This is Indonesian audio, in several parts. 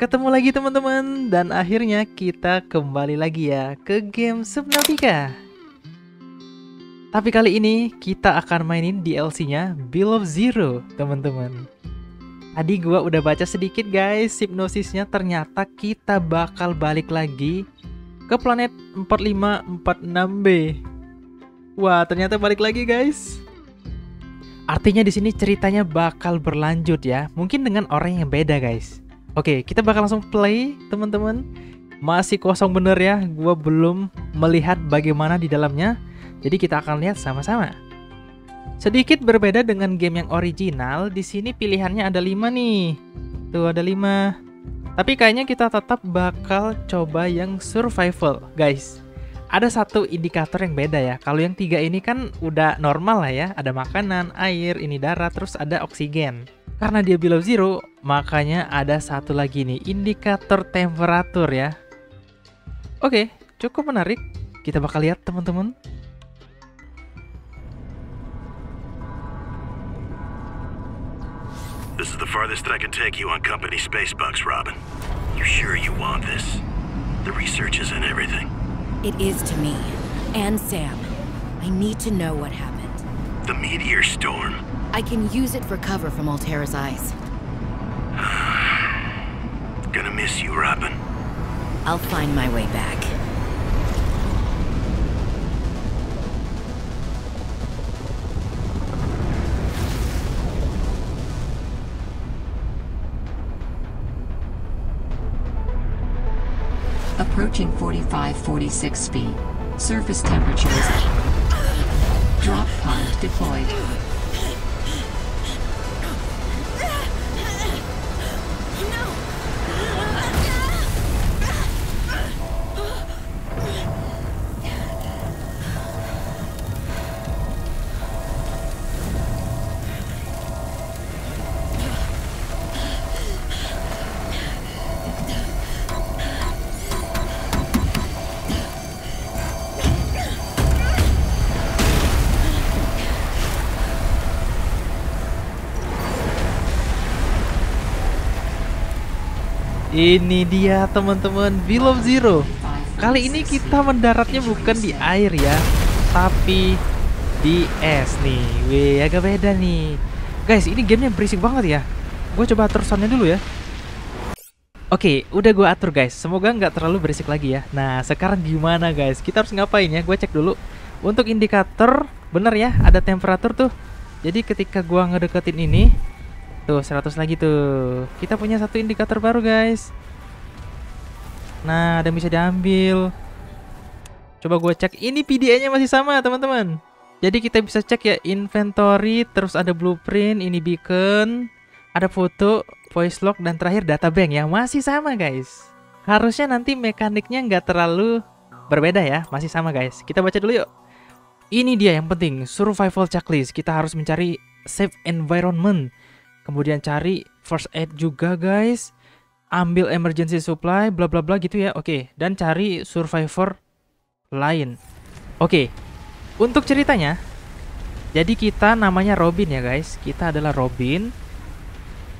Ketemu lagi teman-teman dan akhirnya kita kembali lagi ya ke game Subnautica. Tapi kali ini kita akan mainin DLC-nya Below Zero, teman-teman. Tadi gua udah baca sedikit guys, hipnosisnya ternyata kita bakal balik lagi ke planet 4546B. Wah, ternyata balik lagi guys. Artinya di sini ceritanya bakal berlanjut ya, mungkin dengan orang yang beda guys. Oke, kita bakal langsung play teman-teman. Masih kosong bener ya, gua belum melihat bagaimana di dalamnya. Jadi kita akan lihat sama-sama. Sedikit berbeda dengan game yang original, di sini pilihannya ada 5 nih. Tuh ada 5. Tapi kayaknya kita tetap bakal coba yang survival, guys ada satu indikator yang beda ya. Kalau yang tiga ini kan udah normal lah ya. Ada makanan, air, ini darah, terus ada oksigen. Karena dia below zero, makanya ada satu lagi nih, indikator temperatur ya. Oke, cukup menarik. Kita bakal lihat teman-teman. This is the farthest I can take you on company space bucks, Robin. You sure you want this? The research is in everything. It is to me. And Sam. I need to know what happened. The meteor storm. I can use it for cover from Altera's eyes. Gonna miss you, Robin. I'll find my way back. Approaching 45-46 feet. Surface temperature is Drop pod deployed. Ini dia teman-teman Below Zero. Kali ini kita mendaratnya bukan di air ya, tapi di es nih. Wih, agak beda nih. Guys, ini gamenya berisik banget ya. Gue coba atur soundnya dulu ya. Oke, udah gue atur guys. Semoga nggak terlalu berisik lagi ya. Nah, sekarang gimana guys? Kita harus ngapain ya? Gue cek dulu. Untuk indikator, bener ya, ada temperatur tuh. Jadi ketika gue ngedeketin ini, Tuh 100 lagi tuh. Kita punya satu indikator baru guys. Nah ada yang bisa diambil. Coba gue cek. Ini PDA nya masih sama teman-teman. Jadi kita bisa cek ya Inventory Terus ada blueprint Ini beacon Ada foto Voice log Dan terakhir data bank Yang masih sama guys. Harusnya nanti mekaniknya nggak terlalu Berbeda ya Masih sama guys. Kita baca dulu yuk. Ini dia yang penting Survival checklist. Kita harus mencari Safe environment kemudian cari first aid juga guys. Ambil emergency supply bla bla bla gitu ya. Oke dan cari survivor lain. Oke untuk ceritanya jadi kita namanya Robin ya guys. Kita adalah Robin.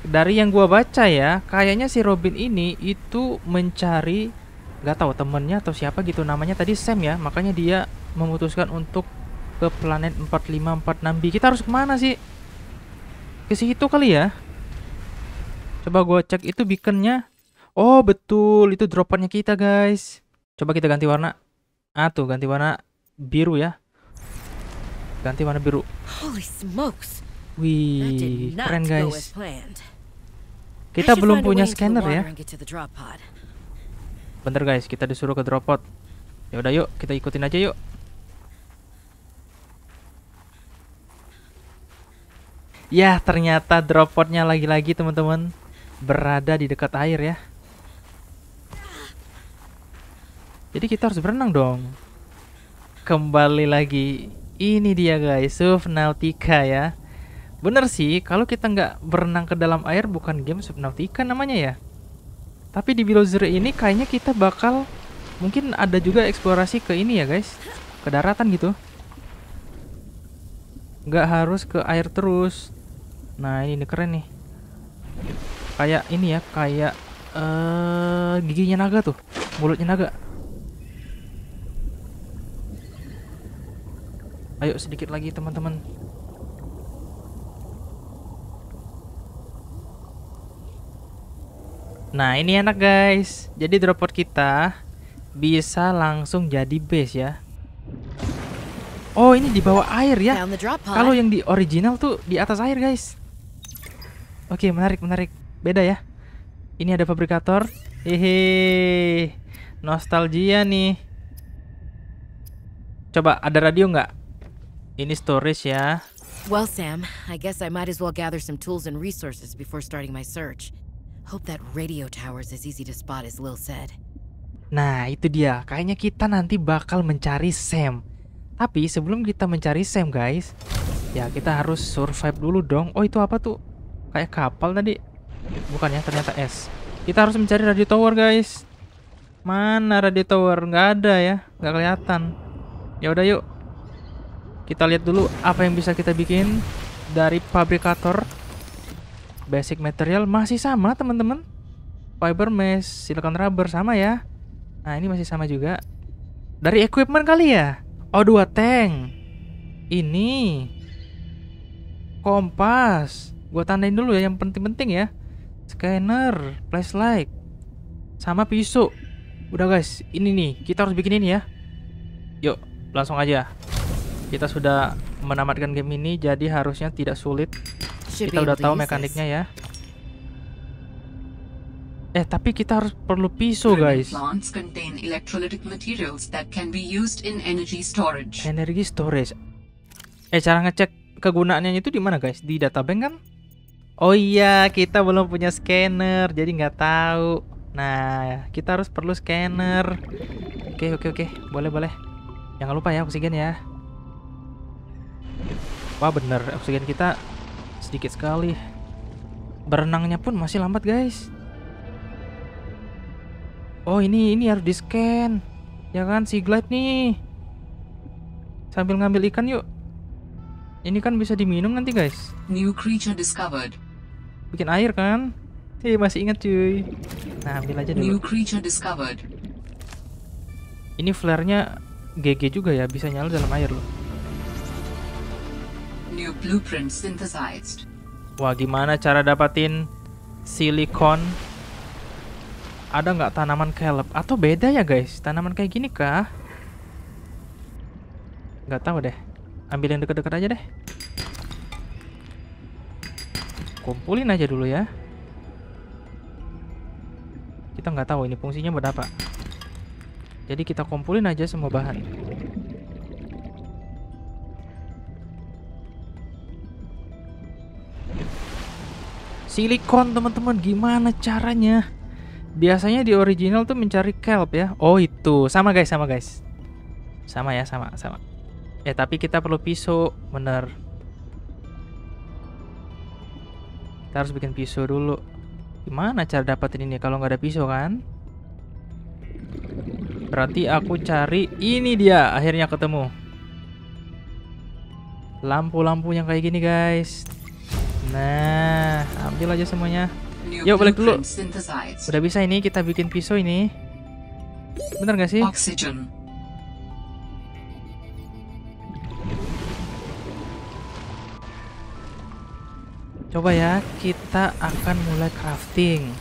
Dari yang gua baca ya kayaknya si Robin ini itu mencari nggak tahu temennya atau siapa gitu. Namanya tadi Sam ya makanya dia memutuskan untuk ke planet 4546B kita harus ke mana sih ke situ kali ya. Coba gue cek itu beaconnya. Oh betul. Itu dropannya kita guys. Coba kita ganti warna. Ah tuh ganti warna biru ya. Ganti warna biru. Holy smokes. Wih keren guys. kita belum punya scanner ya. bentar guys. Kita disuruh ke drop pod. Ya udah yuk. Kita ikutin aja yuk Ya, ternyata drop podnya lagi-lagi teman-teman berada di dekat air ya. Jadi kita harus berenang dong. Kembali lagi. Ini dia guys, Subnautica ya. Bener sih, kalau kita nggak berenang ke dalam air bukan game Subnautica namanya ya. Tapi di Below Zero ini kayaknya kita bakal mungkin ada juga eksplorasi ke ini ya guys, ke daratan gitu. Nggak harus ke air terus. Nah ini keren nih. Kayak ini ya, kayak eh giginya naga tuh, mulutnya naga. Ayo sedikit lagi teman-teman. Nah ini enak guys. Jadi dropper kita bisa langsung jadi base ya. Oh ini di bawah air ya. Kalau yang di original tuh di atas air guys. Oke menarik menarik. Beda ya. Ini ada fabrikator. Hehe. Nostalgia nih. Coba ada radio nggak? Ini storage ya. Well, Sam, I guess I might as well gather some tools and resources before starting my search. Hope that radio tower's as easy to spot as Lil said. Nah itu dia. Kayaknya kita nanti bakal mencari Sam. Tapi sebelum kita mencari Sam guys, ya kita harus survive dulu dong. Oh itu apa tuh? Kayak kapal tadi. Bukan ya, ternyata es. Kita harus mencari radio tower guys. Mana radio tower? Nggak ada ya, nggak kelihatan. Ya udah yuk. Kita lihat dulu apa yang bisa kita bikin dari fabrikator. Basic material masih sama teman-teman. Fiber mesh, silicon rubber sama ya. Nah ini masih sama juga. Dari equipment kali ya. Oh dua tank. Ini kompas. Gua tandain dulu ya yang penting-penting ya. Scanner, flashlight, sama pisau. Udah guys, ini nih kita harus bikin ini ya. Yuk, langsung aja. Kita sudah menamatkan game ini, jadi harusnya tidak sulit. Kita udah tahu mekaniknya ya. Eh, tapi kita harus perlu pisau guys. Plants contain electrolytic materials that can be used in energy storage. Energi storage. Eh, cara ngecek kegunaannya itu di mana guys? Di databank kan? Oh iya, kita belum punya scanner, jadi nggak tahu. Nah, kita harus perlu scanner. Oke, oke, oke. Boleh, boleh. Jangan lupa ya oksigen ya. Wah, bener. Oksigen kita sedikit sekali. Berenangnya pun masih lambat, guys. Oh, ini ini harus di-scan. Ya kan, si glide nih. Sambil ngambil ikan yuk. Ini kan bisa diminum nanti, guys. New creature discovered. Bikin air kan? Eh, masih ingat cuy. Nah, ambil aja New dulu. creature discovered. Ini flare-nya GG juga ya, bisa nyala dalam air loh. New blueprint synthesized. Wah, gimana cara dapatin silikon? Ada nggak tanaman kelp? Atau beda ya guys? Tanaman kayak gini kah? Nggak tahu deh. Ambil yang deket-deket aja deh. Kumpulin aja dulu ya. Kita nggak tahu ini fungsinya buat apa. Jadi kita kumpulin aja semua bahan. Silikon teman-teman gimana caranya? Biasanya di original tuh mencari kelp ya. Oh itu sama guys sama guys. Sama ya sama sama. Eh tapi kita perlu pisau bener. Kita harus bikin pisau dulu. Gimana cara dapetin ini kalau nggak ada pisau kan? Berarti aku cari ini dia akhirnya ketemu. Lampu-lampu yang kayak gini guys. Nah, ambil aja semuanya. Yuk, balik dulu. Udah bisa ini kita bikin pisau ini. Bener gak sih? Oxygen. Coba ya, kita akan mulai crafting.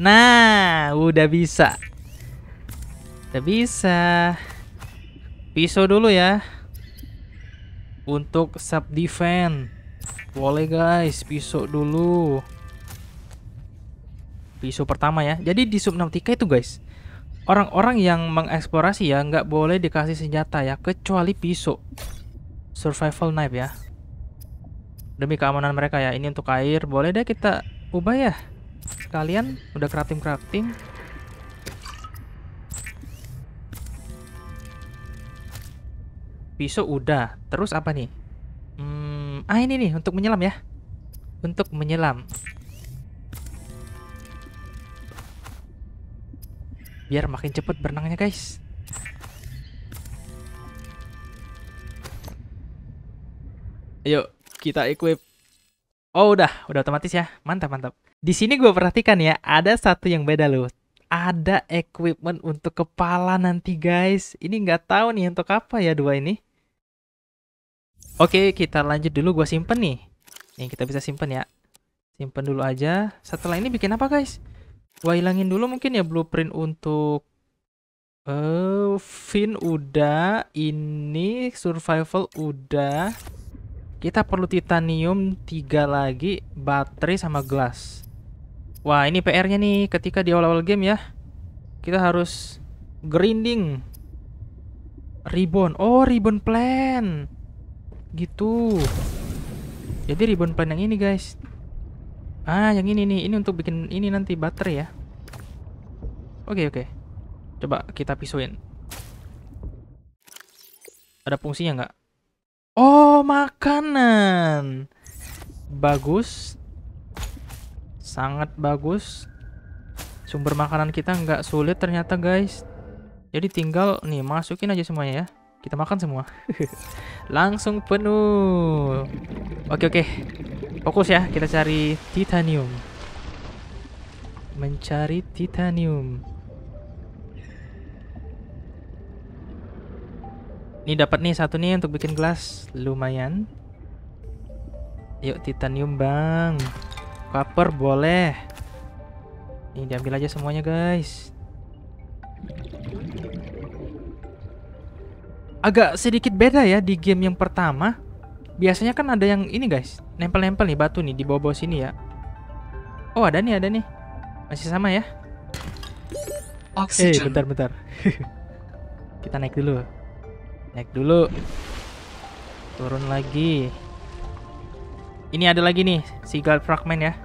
Nah, udah bisa. Udah bisa. Pisau dulu ya. Untuk sub defense. Boleh guys, pisau dulu. Pisau pertama ya. Jadi di Subnautica itu guys, orang-orang yang mengeksplorasi ya nggak boleh dikasih senjata ya, kecuali pisau survival knife ya. Demi keamanan mereka ya ini untuk air. Boleh deh kita ubah ya. Sekalian udah crafting crafting pisau udah. Terus apa nih? Hmm, ah ini nih untuk menyelam ya. Untuk menyelam. Biar makin cepet berenangnya guys Ayo, kita equip Oh udah, udah otomatis ya. Mantap mantap. Di sini gue perhatikan ya, ada satu yang beda loh. Ada equipment untuk kepala nanti guys. Ini nggak tahu nih untuk apa ya dua ini. Oke, kita lanjut dulu. Gue simpen nih. Nih kita bisa simpen ya. Simpen dulu aja. Setelah ini bikin apa guys? Gua hilangin dulu mungkin ya blueprint untuk eh fin udah, ini survival udah. Kita perlu titanium tiga lagi, baterai sama gelas. Wah, ini PR-nya nih ketika di awal-awal game ya. Kita harus grinding. Ribbon. Oh, ribbon plan. Gitu. Jadi ribbon plan yang ini, guys. Ah, yang ini nih. Ini untuk bikin ini nanti baterai ya. Oke, oke. Coba kita pisuin. Ada fungsinya nggak? Oh, makanan. Bagus. Sangat bagus. Sumber makanan kita nggak sulit ternyata, guys. Jadi tinggal nih masukin aja semuanya ya. Kita makan semua. Langsung penuh. Oke, oke. Fokus ya, kita cari titanium. Mencari titanium. Ini dapat nih satu nih untuk bikin gelas, lumayan. Yuk titanium bang, copper boleh. Ini diambil aja semuanya guys. Agak sedikit beda ya di game yang pertama. Biasanya kan ada yang ini guys, nempel-nempel nih batu nih di bawah-bawah sini ya. Oh ada nih, ada nih. Masih sama ya. Eh Oxygen. bentar bentar. Kita naik dulu. Naik dulu. Turun lagi. Ini ada lagi nih, seagull fragment ya.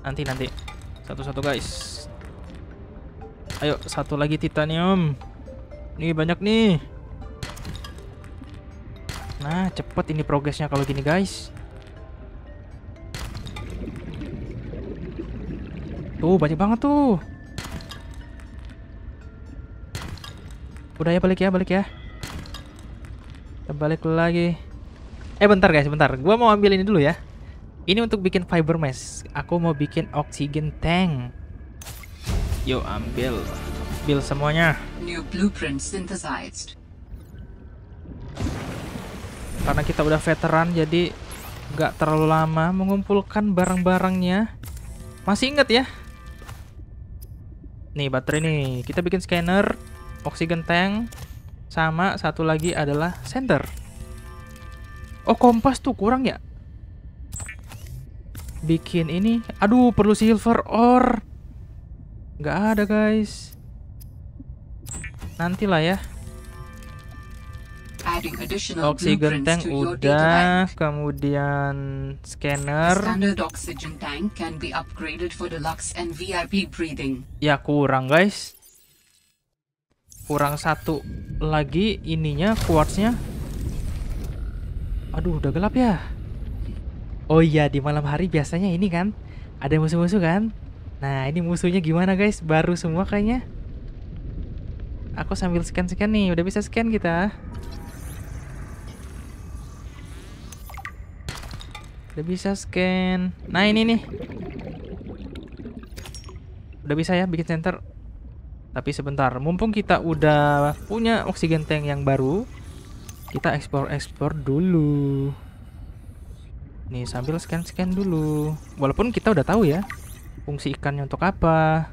Nanti nanti. Satu-satu guys. Ayo, satu lagi titanium. Nih banyak nih. Nah, cepet ini progresnya kalau gini guys. Tuh, banyak banget tuh. Udah ya balik ya, balik ya. Kita balik lagi. Eh bentar guys, bentar. Gua mau ambil ini dulu ya. Ini untuk bikin fiber mesh. Aku mau bikin oxygen tank. Yuk ambil. Ambil semuanya. New blueprint synthesized. Karena kita udah veteran jadi nggak terlalu lama mengumpulkan barang-barangnya. Masih inget ya? Nih baterai nih. Kita bikin scanner, oxygen tank, sama satu lagi adalah center. Oh kompas tuh kurang ya? Bikin ini, aduh perlu silver ore. Nggak ada guys. Nantilah ya. Blueprints tank udah, kemudian scanner. Ya kurang guys. Kurang satu lagi ininya quartznya. Aduh udah gelap ya. Oh iya di malam hari biasanya ini kan ada musuh-musuh kan. Nah ini musuhnya gimana guys? Baru semua kayaknya. Aku sambil scan-scan nih. Udah bisa scan kita. Udah bisa scan. Nah ini nih. Udah bisa ya bikin center. Tapi sebentar, mumpung kita udah punya oksigen tank yang baru, kita ekspor-ekspor dulu. Nih sambil scan-scan dulu. Walaupun kita udah tahu ya fungsi ikannya untuk apa.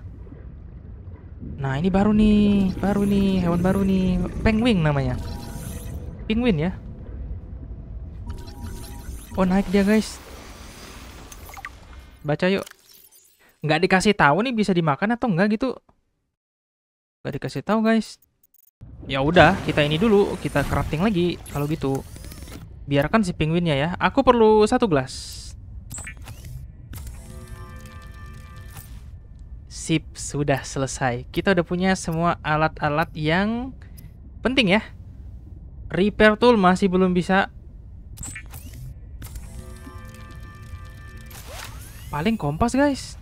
Nah ini baru nih, baru nih, hewan baru nih, penguin namanya. Penguin ya. Oh naik dia guys. Baca yuk. Nggak dikasih tahu nih bisa dimakan atau enggak gitu. Nggak dikasih tahu guys. Ya udah, kita ini dulu, kita crafting lagi kalau gitu. Biarkan si penguinnya ya. Aku perlu satu gelas. Sip, sudah selesai. Kita udah punya semua alat-alat yang penting ya. Repair tool masih belum bisa. Paling kompas guys.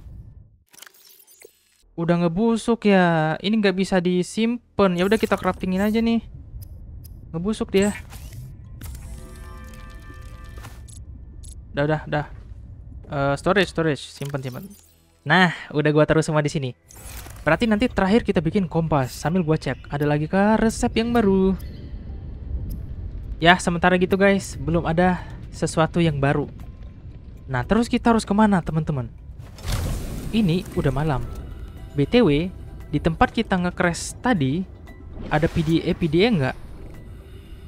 Udah ngebusuk ya. Ini nggak bisa disimpan. Ya udah kita craftingin aja nih. Ngebusuk dia. Udah, udah, udah. Eh, storage, storage, simpan, simpan. Nah, udah gua taruh semua di sini. Berarti nanti terakhir kita bikin kompas sambil gua cek ada lagi kah resep yang baru. Ya, sementara gitu guys, belum ada sesuatu yang baru. Nah, terus kita harus ke mana teman-teman? Ini udah malam. BTW, di tempat kita nge-crash tadi, ada PDA PDA nggak?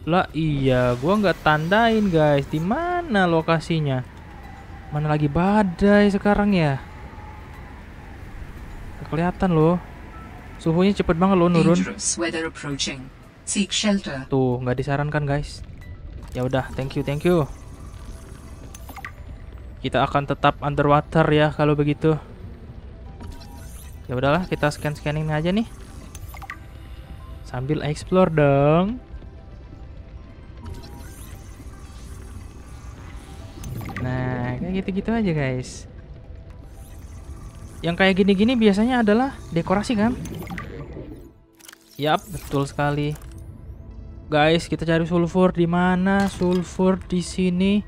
Lah iya, gua nggak tandain guys. Di mana lokasinya? Mana lagi badai sekarang ya? Nggak kelihatan loh. Suhunya cepet banget loh nurun. Tuh, nggak disarankan guys. Ya udah, thank you, thank you. Kita akan tetap underwater ya kalau begitu. Ya udahlah, kita scan-scanning aja nih. Sambil explore dong. Nah, kayak gitu-gitu aja guys. Yang kayak gini-gini biasanya adalah dekorasi kan? Yap, betul sekali. Guys, kita cari sulfur di mana? Sulfur di sini.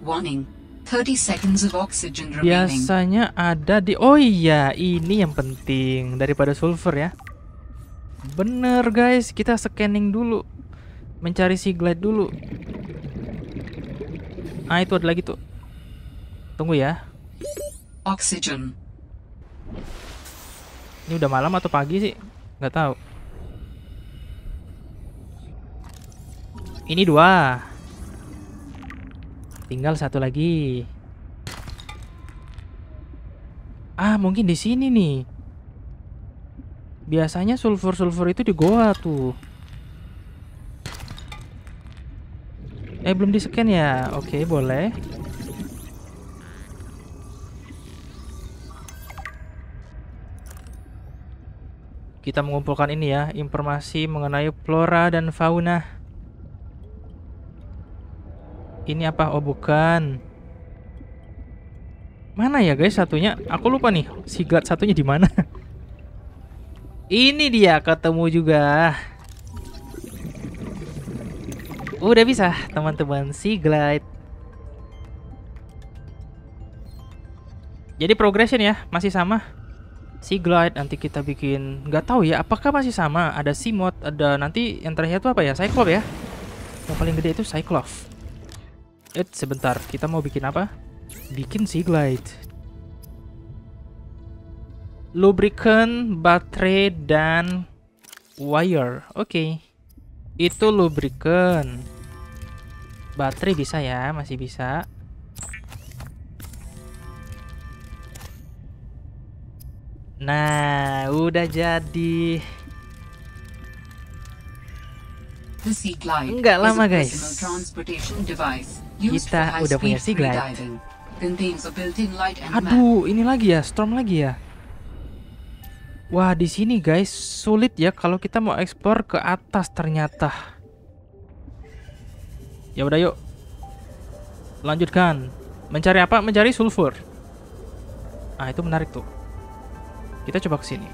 Warning. 30 seconds of oxygen remaining. Biasanya ada di Oh iya, ini yang penting daripada sulfur ya. Bener guys, kita scanning dulu. Mencari si glide dulu. Ah, itu ada lagi tuh. Tunggu ya. Oxygen. Ini udah malam atau pagi sih? Nggak tahu. Ini dua. Tinggal satu lagi. Ah, mungkin di sini nih. Biasanya sulfur-sulfur itu di goa tuh. Eh, belum di-scan ya? Oke, boleh. Kita mengumpulkan ini ya, informasi mengenai flora dan fauna. Ini apa? Oh, bukan. Mana ya, guys, satunya? Aku lupa nih, siglat satunya di mana. ini dia, ketemu juga. Udah bisa, teman-teman, siglat. Jadi progression ya, masih sama. Sea Glide nanti kita bikin nggak tahu ya apakah masih sama ada Sea Mod ada nanti yang terakhir itu apa ya Cyclops ya yang paling gede itu Cyclops Eh sebentar. Kita mau bikin apa? Bikin Sea Glide. Lubricant baterai dan wire. Oke. Itu lubricant. Baterai bisa ya? Masih bisa. Nah, udah jadi. The Sea Glide. Nggak is lama, guys. Kita udah punya Sea Glide. Aduh, ini lagi ya, storm lagi ya. Wah, di sini guys sulit ya kalau kita mau explore ke atas ternyata. Ya udah yuk. Lanjutkan. Mencari apa? Mencari sulfur. Ah, itu menarik tuh. Kita coba ke sini.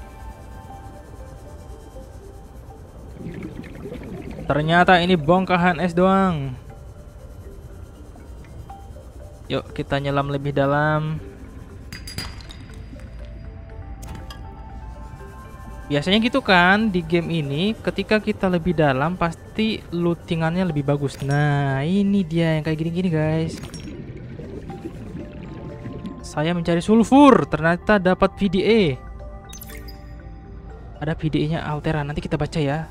Ternyata ini bongkahan es doang. Yuk, kita nyelam lebih dalam. Biasanya gitu kan di game ini ketika kita lebih dalam pasti lootingannya lebih bagus. Nah, ini dia yang kayak gini-gini, guys. Saya mencari sulfur, ternyata dapat VDA. Ada VDA-nya Altera, nanti kita baca ya.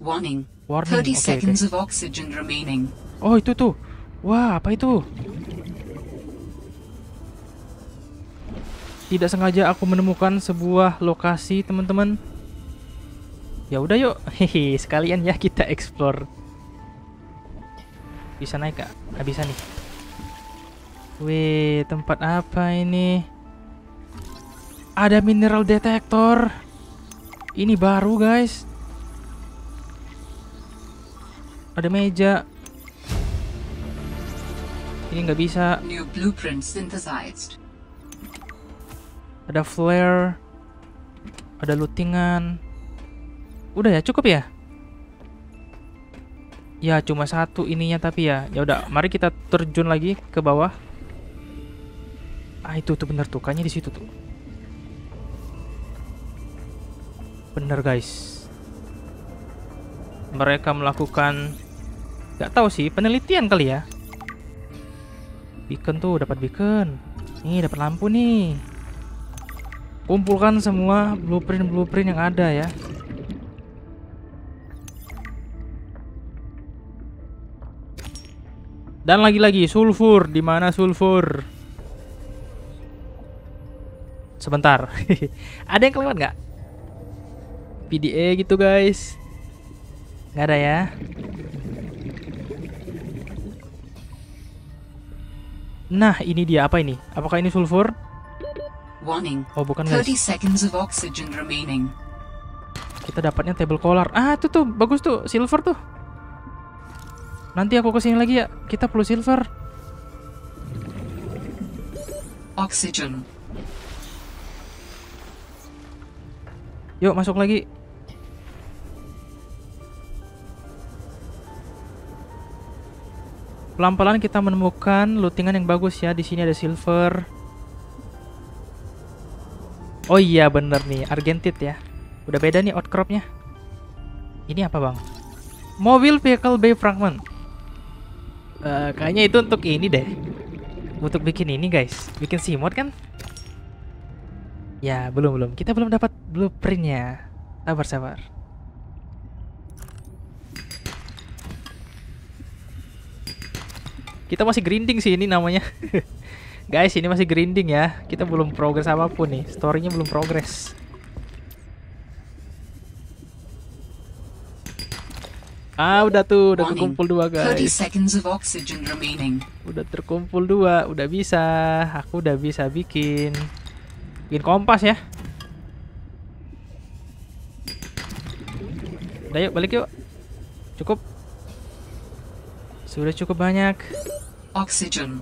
Warning. Warning, 30 oke, oke. seconds of oxygen remaining. Oh, itu tuh. Wah, apa itu? Tidak sengaja aku menemukan sebuah lokasi, teman-teman. Ya udah yuk. Hehe, sekalian ya kita explore. Bisa naik gak? Nggak bisa nih. Wih, tempat apa ini? Ada mineral detector. Ini baru, guys. Ada meja. Ini nggak bisa. New blueprint synthesized. Ada flare. Ada lootingan. Udah ya, cukup ya? Ya cuma satu ininya tapi ya. Ya udah, mari kita terjun lagi ke bawah. Ah itu tuh bener tuh, kayaknya di situ tuh. Bener guys. Mereka melakukan nggak tahu sih penelitian kali ya. Beacon tuh dapat beacon. Nih dapat lampu nih. Kumpulkan semua blueprint-blueprint yang ada ya. Dan lagi-lagi sulfur, di mana sulfur? Sebentar. ada yang kelewat nggak? PDA gitu guys. Nggak ada ya. Nah, ini dia apa ini? Apakah ini sulfur? Warning. Oh, bukan 30 guys. seconds of oxygen remaining. Kita dapatnya table collar. Ah, itu tuh bagus tuh, silver tuh. Nanti aku ke sini lagi ya. Kita perlu silver. Oxygen. Yuk masuk lagi. Pelan-pelan kita menemukan lootingan yang bagus ya. Di sini ada silver. Oh iya bener nih, Argentit ya. Udah beda nih outcropnya. Ini apa bang? Mobil Vehicle Bay Fragment. Eh, kayaknya itu untuk ini deh. Untuk bikin ini guys, bikin simot kan? Ya belum belum. Kita belum dapat blueprintnya. Sabar sabar. Kita masih grinding sih ini namanya. Guys, ini masih grinding ya. Kita belum progres apa pun nih. Storynya belum progres. Ah, udah tuh, udah terkumpul dua 30 guys. Udah terkumpul dua, udah bisa. Aku udah bisa bikin bikin kompas ya. Udah yuk, balik yuk. Cukup. Sudah cukup banyak. Oxygen.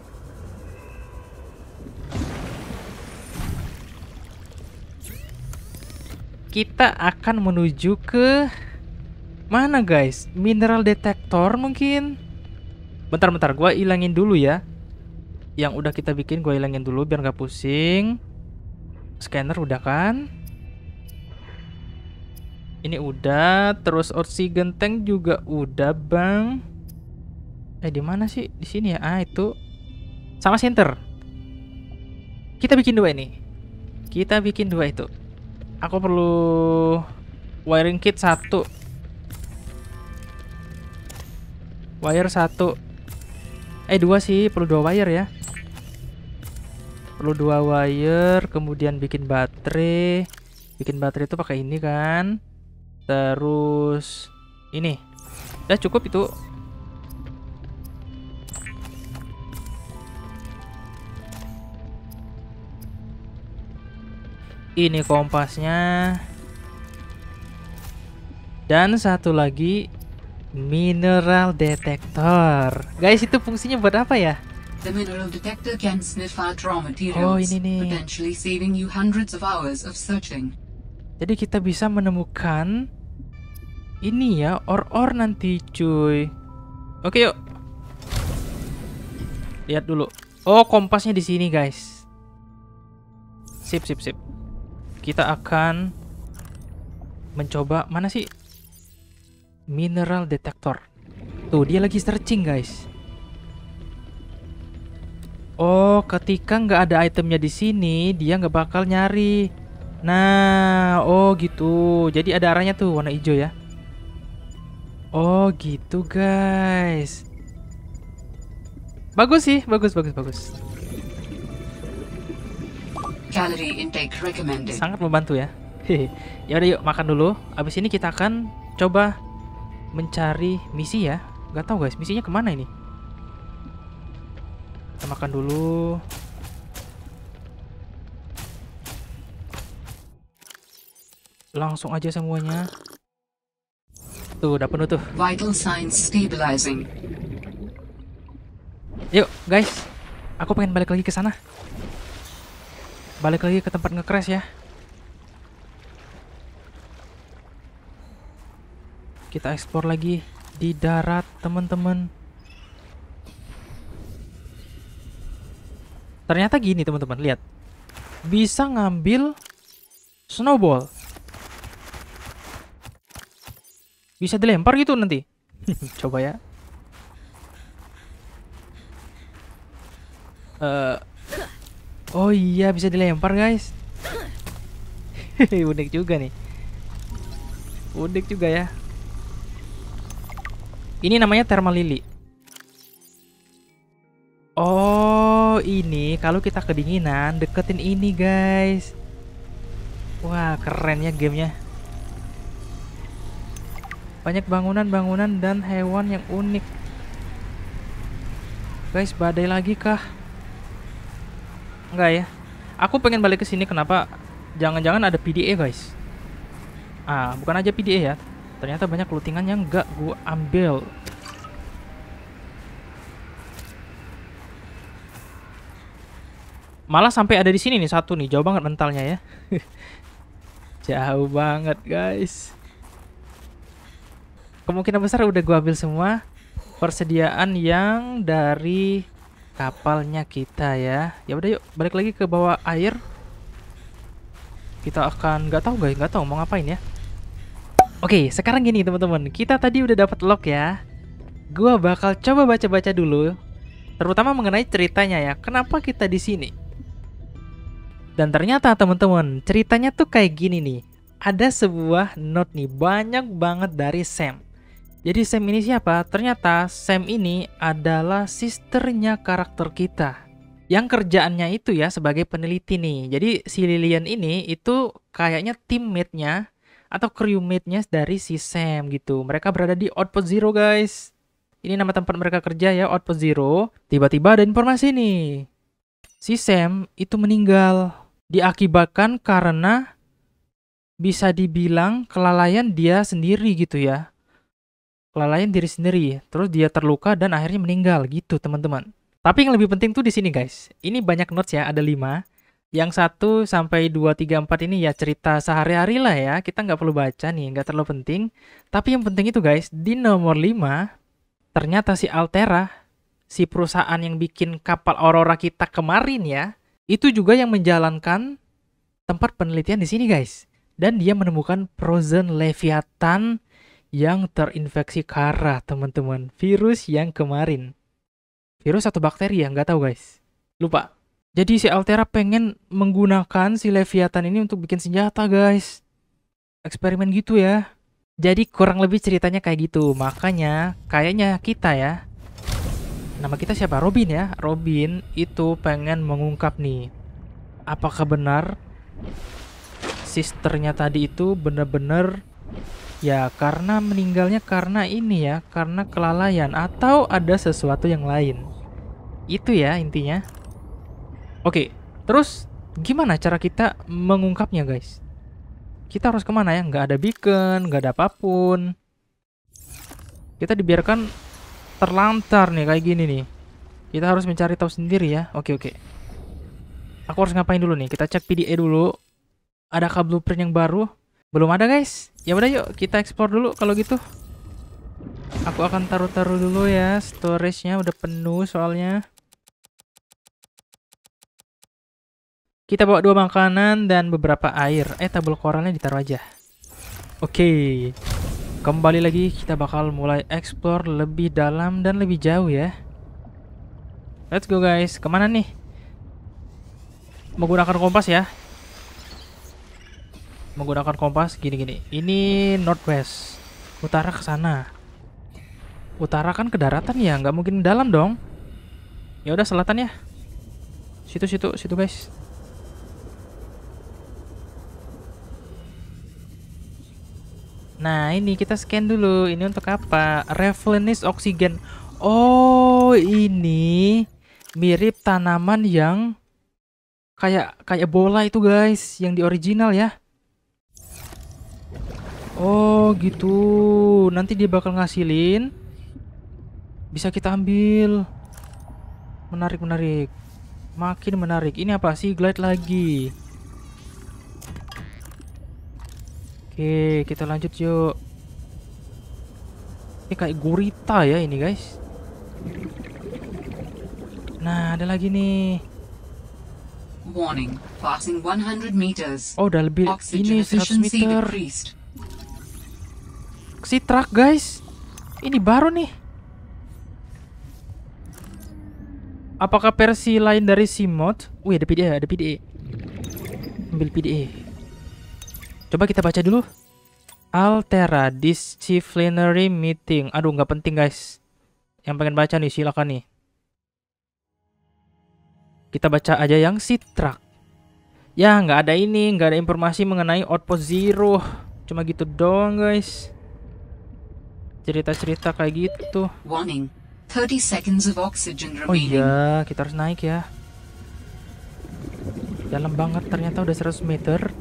Kita akan menuju ke mana guys? Mineral detector mungkin. Bentar-bentar, gua ilangin dulu ya. Yang udah kita bikin gua ilangin dulu biar nggak pusing. Scanner udah kan? Ini udah, terus oxygen tank juga udah, Bang. Eh, di mana sih? Di sini ya. Ah, itu. Sama center. Kita bikin dua ini. Kita bikin dua itu. Aku perlu wiring kit satu. Wire satu. Eh dua sih, perlu dua wire ya. Perlu dua wire, kemudian bikin baterai. Bikin baterai itu pakai ini kan. Terus ini. Udah cukup itu. Ini kompasnya. Dan satu lagi mineral detector. Guys, itu fungsinya buat apa ya? The mineral detector can sniff out raw materials, Oh, ini nih. potentially saving you hundreds of hours of searching. Jadi kita bisa menemukan ini ya, or-or nanti cuy. Oke, yuk. Lihat dulu. Oh, kompasnya di sini, guys. Sip, sip, sip. Kita akan mencoba mana sih? Mineral detector. Tuh, dia lagi searching, guys. Oh, ketika nggak ada itemnya di sini, dia nggak bakal nyari. Nah, oh gitu. Jadi ada arahnya tuh warna hijau ya. Oh gitu guys. Bagus sih, bagus bagus bagus. Calorie intake recommended. Sangat membantu ya. Ya udah yuk makan dulu. Abis ini kita akan coba mencari misi ya. Gak tahu guys, misinya ke mana ini? Kita makan dulu. Langsung aja semuanya. Tuh, udah penuh tuh. Vital signs stabilizing. Yuk, guys. Aku pengen balik lagi ke sana. Balik lagi ke tempat nge-crash ya. Kita explore lagi. di darat, teman-teman. Ternyata gini, teman-teman. Lihat. Bisa ngambil snowball. Bisa dilempar gitu nanti. Coba ya. Eh, oh iya bisa dilempar guys. Unik juga nih. Unik juga ya. Ini namanya thermal lily. Oh, ini kalau kita kedinginan deketin ini, guys. Wah, keren ya gamenya. Banyak bangunan-bangunan dan hewan yang unik. Guys, badai lagi kah? Enggak ya. Aku pengen balik ke sini kenapa? Jangan-jangan ada PDA, guys. Ah, bukan aja PDA ya. Ternyata banyak lootingan yang enggak gua ambil. Malah sampai ada di sini nih satu nih, jauh banget mentalnya ya. jauh banget, guys. Kemungkinan besar udah gua ambil semua persediaan yang dari kapalnya kita ya. Ya udah yuk, balik lagi ke bawah air. Kita akan nggak tahu guys, nggak tahu mau ngapain ya. Oke, sekarang gini teman-teman, kita tadi udah dapat log ya. Gua bakal coba baca-baca dulu, terutama mengenai ceritanya ya. Kenapa kita di sini? Dan ternyata teman-teman, ceritanya tuh kayak gini nih. Ada sebuah note nih, banyak banget dari Sam. Jadi Sam ini siapa? Ternyata Sam ini adalah sisternya karakter kita. Yang kerjaannya itu ya sebagai peneliti nih. Jadi si Lilian ini itu kayaknya teammate-nya atau crewmate-nya dari si Sam gitu. Mereka berada di Outpost Zero guys. Ini nama tempat mereka kerja ya, Outpost Zero. Tiba-tiba ada informasi nih. Si Sam itu meninggal diakibatkan karena bisa dibilang kelalaian dia sendiri gitu ya. Kelalaian diri sendiri, terus dia terluka dan akhirnya meninggal gitu teman-teman. Tapi yang lebih penting tuh di sini guys. Ini banyak notes ya, ada 5. Yang 1 sampai 2, 3, 4 ini ya cerita sehari-hari lah ya. Kita nggak perlu baca nih, nggak terlalu penting. Tapi yang penting itu guys, di nomor 5, ternyata si Altera, si perusahaan yang bikin kapal Aurora kita kemarin ya, itu juga yang menjalankan tempat penelitian di sini guys. Dan dia menemukan frozen leviathan yang terinfeksi Kara teman-teman. Virus yang kemarin. Virus atau bakteri ya nggak tahu guys. Lupa. Jadi si Altera pengen menggunakan si leviathan ini untuk bikin senjata guys. Eksperimen gitu ya. Jadi kurang lebih ceritanya kayak gitu. Makanya kayaknya kita ya nama kita siapa? Robin ya. Robin itu pengen mengungkap nih. Apakah benar sisternya tadi itu benar-benar ya karena meninggalnya karena ini ya, karena kelalaian atau ada sesuatu yang lain. Itu ya intinya. Oke, terus gimana cara kita mengungkapnya guys? Kita harus ke mana ya? Nggak ada beacon, nggak ada apa pun. Kita dibiarkan terlantar nih kayak gini nih. Kita harus mencari tahu sendiri ya. Oke oke. Aku harus ngapain dulu nih? Kita cek PDA dulu. Adakah blueprint yang baru? Belum ada guys. Ya udah yuk kita explore dulu kalau gitu. Aku akan taruh-taruh dulu ya. Storage-nya udah penuh soalnya. Kita bawa dua makanan dan beberapa air. Eh tabel koralnya ditaruh aja. Oke. Kembali lagi kita bakal mulai explore lebih dalam dan lebih jauh ya. Let's go guys. Ke mana nih? Menggunakan kompas ya. Menggunakan kompas gini-gini. Ini northwest. Utara ke sana. Utara kan ke daratan ya, nggak mungkin dalam dong. Ya udah selatan ya. Situ situ situ guys. Nah, ini kita scan dulu. Ini untuk apa? Reflenis oksigen. Oh, ini mirip tanaman yang kayak kayak bola itu, guys, yang di original ya. Oh, gitu. Nanti dia bakal ngasilin. Bisa kita ambil. Menarik, menarik. Makin menarik. Ini apa sih? Glide lagi. Oke, kita lanjut yuk. Ini kayak gurita ya ini guys. Nah, ada lagi nih. Warning. Passing 100 meters. Oh, udah lebih Oxygen ini 100 efficiency meter. decreased. Si truk guys. Ini baru nih. Apakah versi lain dari si mod? Wih, ada PDA, ada PDA. Ambil PDA. Coba kita baca dulu. Altera Disciplinary Meeting. Aduh, nggak penting guys. Yang pengen baca nih, silakan nih. Kita baca aja yang si truk. Ya, nggak ada ini, nggak ada informasi mengenai Outpost Zero. Cuma gitu doang, guys. Cerita-cerita kayak gitu. Warning. 30 seconds of oxygen Oh iya, kita harus naik ya. Dalam banget ternyata udah 100 meter.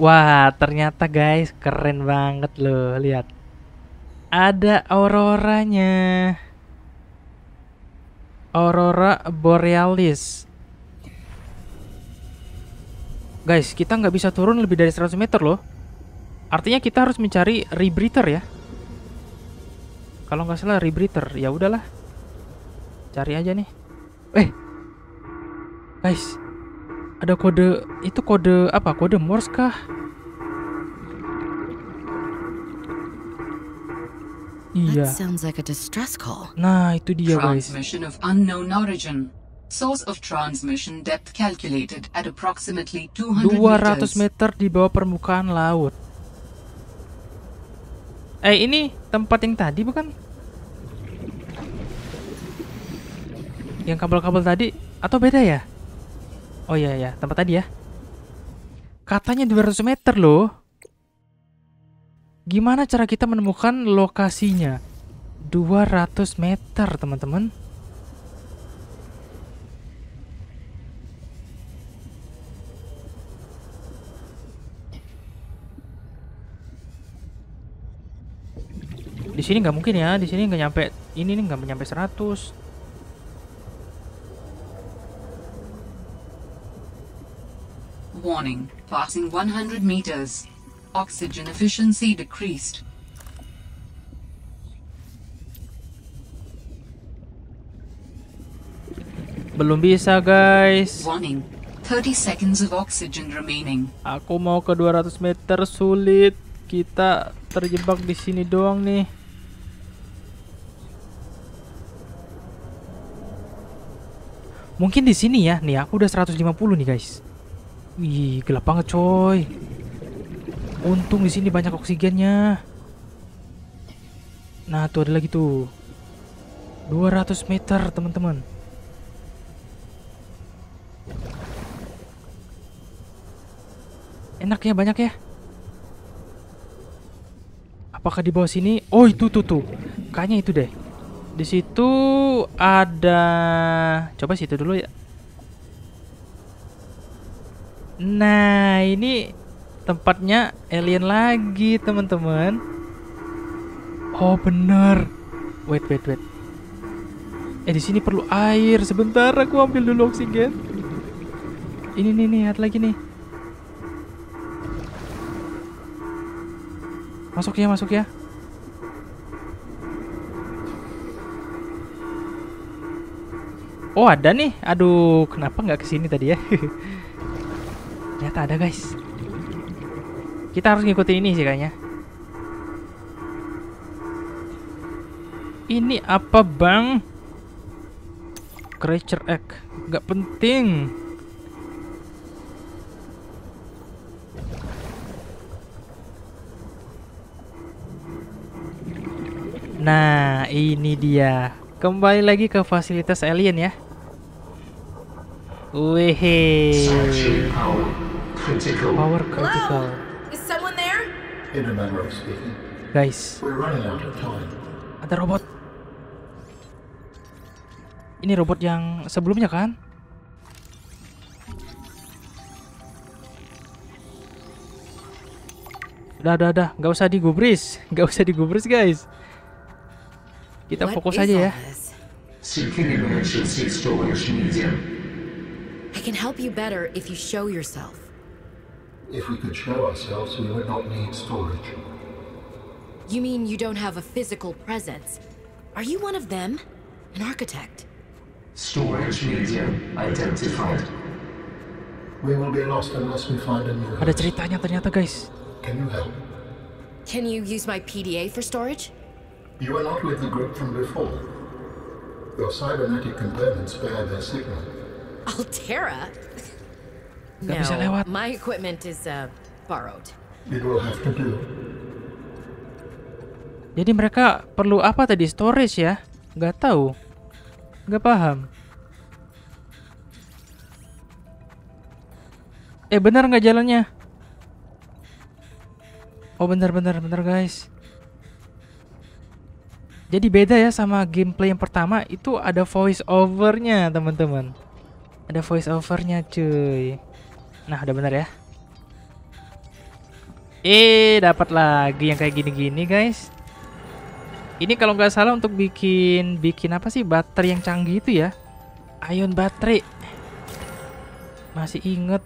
Wah, ternyata guys, keren banget loh. Lihat. Ada auroranya. Aurora Borealis. Guys, kita nggak bisa turun lebih dari 100 meter loh. Artinya kita harus mencari rebreather ya. Kalau nggak salah rebreather, ya udahlah. Cari aja nih. Eh, guys, ada kode itu kode apa? Kode Morse kah? Iya. That sounds like a distress call. Nah, itu dia guys. Transmission of unknown origin. Source of transmission depth calculated at approximately 200 200 meters. meter di bawah permukaan laut. Eh, ini tempat yang tadi bukan? Yang kabel-kabel tadi atau beda ya? Oh iya ya, tempat tadi ya. Katanya 200 meter loh. Gimana cara kita menemukan lokasinya? 200 meter, teman-teman. Di sini nggak mungkin ya, di sini nggak nyampe ini nih nggak nyampe 100. Warning. Passing 100 meters. Oxygen efficiency decreased. Belum bisa, guys. Warning. 30 seconds of oxygen remaining. Aku mau ke 200 meter sulit. Kita terjebak di sini doang nih. Mungkin di sini ya. Nih, aku udah 150 nih, guys. Wih, gelap banget, coy. Untung di sini banyak oksigennya. Nah, tuh ada lagi tuh. 200 meter, teman-teman. Enak ya, banyak ya. Apakah di bawah sini? Oh, itu tuh tuh. Kayaknya itu deh. Di situ ada Coba situ dulu ya. Nah, ini tempatnya alien lagi, teman-teman. Oh, bener. Wait, wait, wait. Eh, di sini perlu air. Sebentar, aku ambil dulu oksigen. Ini nih, nih, lihat lagi nih. Masuk ya, masuk ya. Oh ada nih, aduh kenapa nggak ke sini tadi ya? Ternyata ada guys. Kita harus ngikutin ini sih kayaknya. Ini apa bang? Creature egg, nggak penting. Nah, ini dia. Kembali lagi ke fasilitas alien ya. Wehe. Power critical. Power critical. Guys, We're running out of time. ada robot. Ini robot yang sebelumnya kan? Udah, udah, udah. Nggak usah digubris. Nggak usah digubris, guys. Kita What fokus aja ya. medium. can help you better if you show yourself. If we could show ourselves, we would not need storage. You mean you don't have a physical presence? Are you one of them? An architect? Storage medium identified. We will be lost unless we find a new Ada ceritanya ternyata guys. Can you help? Can you use my PDA for storage? You are not with the group from before. Your cybernetic components bear their signal. Altera? Nggak bisa lewat. my equipment is, uh, borrowed. It will have to do. Jadi mereka perlu apa tadi storage ya? Nggak tahu. Nggak paham. Eh benar nggak jalannya? Oh benar benar benar guys. Jadi beda ya sama gameplay yang pertama itu ada voice overnya teman-teman. Ada voice overnya cuy. Nah udah benar ya. Eh dapat lagi yang kayak gini-gini guys. Ini kalau nggak salah untuk bikin bikin apa sih baterai yang canggih itu ya? Ion baterai. Masih inget.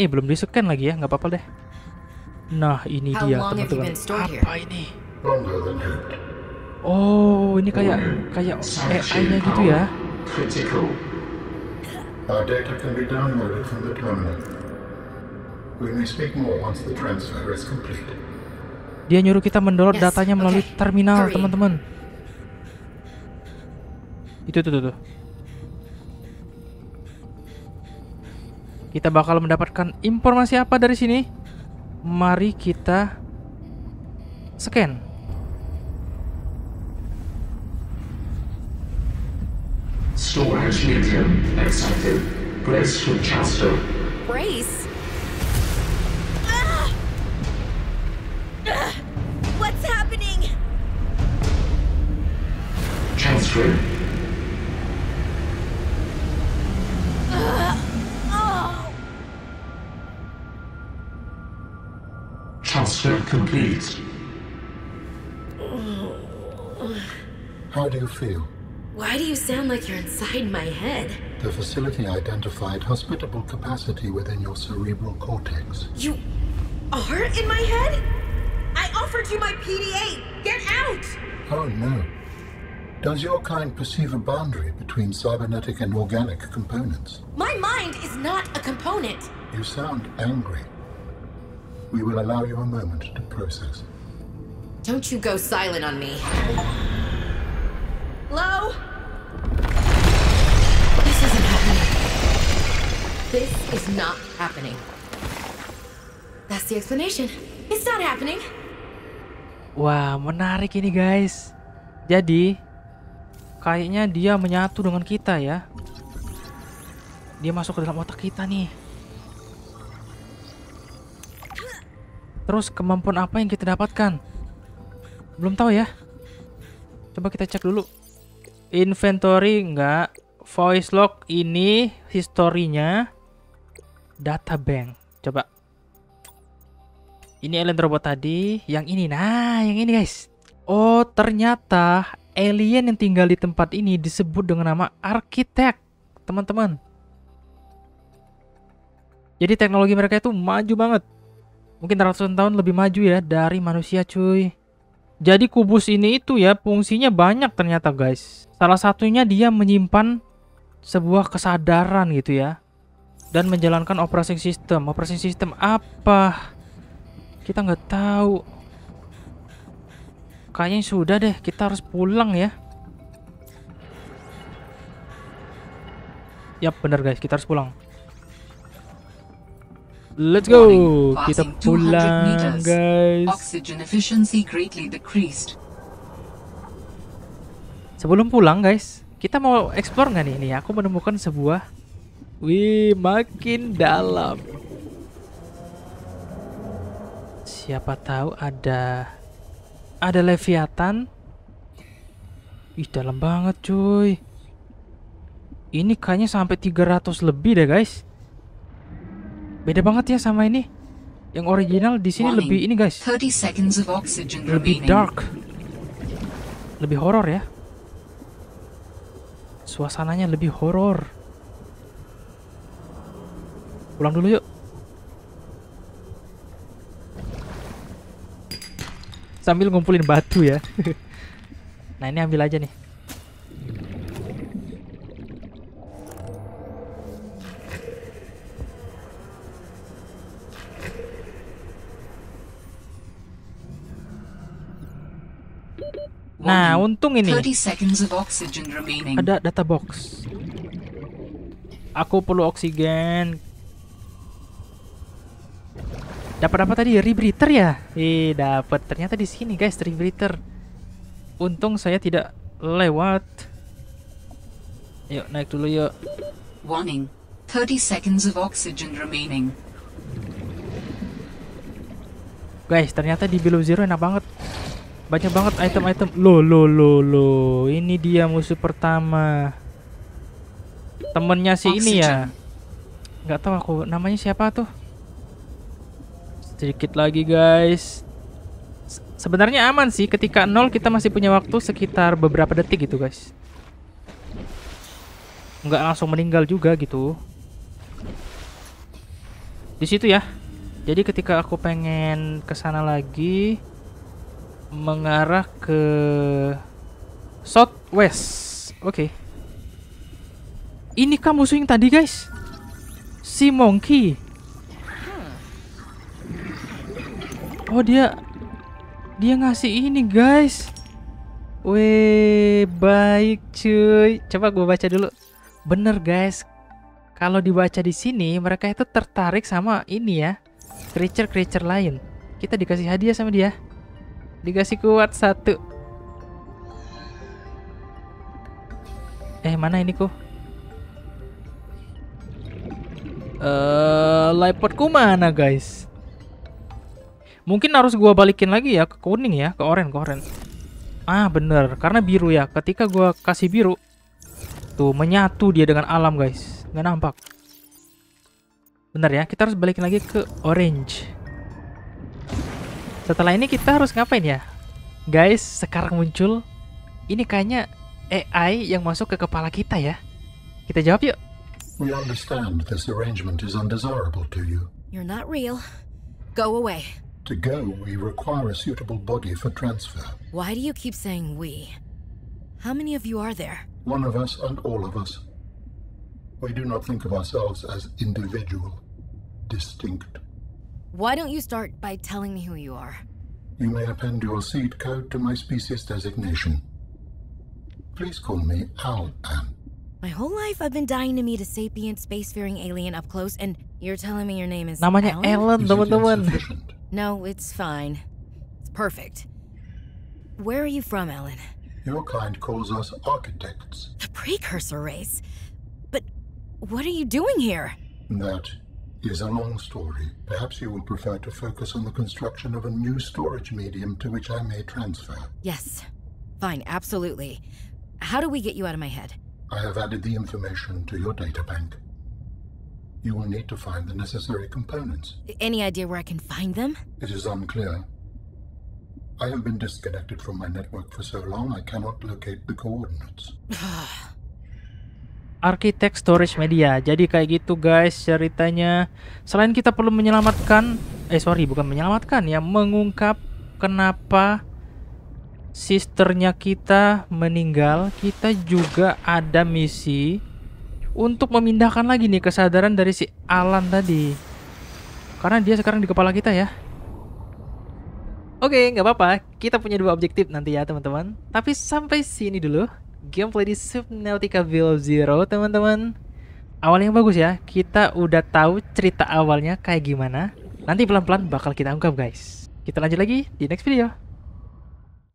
Eh belum di scan lagi ya, nggak apa-apa deh. Nah ini How dia teman-teman. Apa ini? Oh ini kayak kayak AI-nya gitu ya? Critical. Our data can be downloaded from the terminal. We may speak more once the transfer is complete. Dia nyuruh kita mendownload Yes, datanya melalui okay. terminal teman-teman. Itu tuh tuh tuh. Kita bakal mendapatkan informasi apa dari sini? Mari kita scan. Storage medium accepted. Brace for transfer. Brace? Ah! Ah! What's happening? Transferring. Oh! Transfer complete. How do you feel? Why do you sound like you're inside my head? The facility identified hospitable capacity within your cerebral cortex. You are in my head? I offered you my PDA! Get out! Oh no. Does your kind perceive a boundary between cybernetic and organic components? My mind is not a component! You sound angry. We will allow you a moment to process. Don't you go silent on me. Hello? This isn't happening. This is not happening. That's the explanation. It's not happening. Wah, menarik ini guys. Jadi, kayaknya dia menyatu dengan kita ya. Dia masuk ke dalam otak kita nih. Terus kemampuan apa yang kita dapatkan? Belum tahu ya. Coba kita cek dulu. Inventory enggak. Voice log ini historinya. Data bank. Coba. Ini alien robot tadi, yang ini. Nah, yang ini guys. Oh, ternyata alien yang tinggal di tempat ini disebut dengan nama arsitek, teman-teman. Jadi teknologi mereka itu maju banget. Mungkin ratusan tahun lebih maju ya dari manusia, cuy. Jadi kubus ini itu ya fungsinya banyak ternyata, guys. Salah satunya dia menyimpan sebuah kesadaran gitu ya. Dan menjalankan operasi sistem. Operasi sistem apa? Kita nggak tahu. Kayaknya sudah deh, kita harus pulang ya. Yap, bener guys, kita harus pulang. Let's go, Warning, kita passing 200 pulang guys. Oxygen efficiency greatly decreased. Sebelum pulang guys, kita mau explore nggak nih? Nih, aku menemukan sebuah, wih, makin dalam. Siapa tahu ada ada Leviathan. Ih, dalam banget, cuy. Ini kayaknya sampai 300 lebih deh, guys. Beda banget ya sama ini. Yang original di sini lebih ini, guys. 30 seconds of oxygen Lebih dark. Lebih horor ya. Suasananya lebih horor. Pulang dulu yuk. Sambil ngumpulin batu ya. nah ini ambil aja nih. Nah, untung ini 30 seconds of oxygen remaining. ada data box. Aku perlu oksigen. Dapat apa tadi? Rebreather ya? Eh, dapat. Ternyata di sini, guys, rebreather. Untung saya tidak lewat. Yuk, naik dulu yuk. Warning. 30 seconds of oxygen remaining. Guys, ternyata di Below Zero enak banget. Banyak banget item-item. Lo lo lo lo. Ini dia musuh pertama. Temennya si ini ya. Nggak tahu aku namanya siapa tuh. Sedikit lagi guys. Se- Sebenarnya aman sih ketika nol kita masih punya waktu sekitar beberapa detik gitu guys. Nggak langsung meninggal juga gitu. Di situ ya. Jadi ketika aku pengen ke sana lagi mengarah ke southwest. Oke. Ini kan musuh yang tadi, guys. Si Monkey. Oh, dia dia ngasih ini, guys. Weh, baik cuy. Coba gua baca dulu. Bener, guys. Kalau dibaca di sini, mereka itu tertarik sama ini ya creature-creature lain. Kita dikasih hadiah sama dia. Dikasih kuat satu. Eh, mana ini ku? Eh, lipotku mana, guys? Mungkin harus gua balikin lagi ya ke kuning ya, ke oranye, ke oranye. Ah, bener, karena biru ya. Ketika gua kasih biru, tuh menyatu dia dengan alam, guys. Nggak nampak. Bener ya, kita harus balikin lagi ke orange. Setelah ini kita harus ngapain ya? Guys, sekarang muncul ini kayaknya AI yang masuk ke kepala kita ya. Kita jawab yuk. We understand this arrangement is undesirable to you. You're not real. Go away. To go, we require a suitable body for transfer. Why do you keep saying we? How many of you are there? One of us and all of us. We do not think of ourselves as individual, distinct. Why don't you start by telling me who you are? You may append your seed code to my species designation. Please call me Al An. My whole life I've been dying to meet a sapient spacefaring alien up close, and you're telling me your name is Namanya Alan? Ellen, Is it teman-teman. insufficient? No, it's fine. It's perfect. Where are you from, Ellen? Your kind calls us architects. The precursor race. But what are you doing here? That is a long story. Perhaps you will prefer to focus on the construction of a new storage medium to which I may transfer. Yes. Fine, absolutely. How do we get you out of my head? I have added the information to your data bank. You will need to find the necessary components. Any idea where I can find them? It is unclear. I have been disconnected from my network for so long I cannot locate the coordinates. Architect Storage Media. Jadi kayak gitu guys ceritanya. Selain kita perlu menyelamatkan, eh sorry bukan menyelamatkan ya, mengungkap kenapa sisternya kita meninggal, kita juga ada misi untuk memindahkan lagi nih kesadaran dari si Alan tadi. Karena dia sekarang di kepala kita ya. Oke, nggak apa-apa. Kita punya dua objektif nanti ya, teman-teman. Tapi sampai sini dulu gameplay di Subnautica Below Zero, teman-teman. Awalnya bagus ya. Kita udah tahu cerita awalnya kayak gimana. Nanti pelan-pelan bakal kita ungkap, guys. Kita lanjut lagi di next video.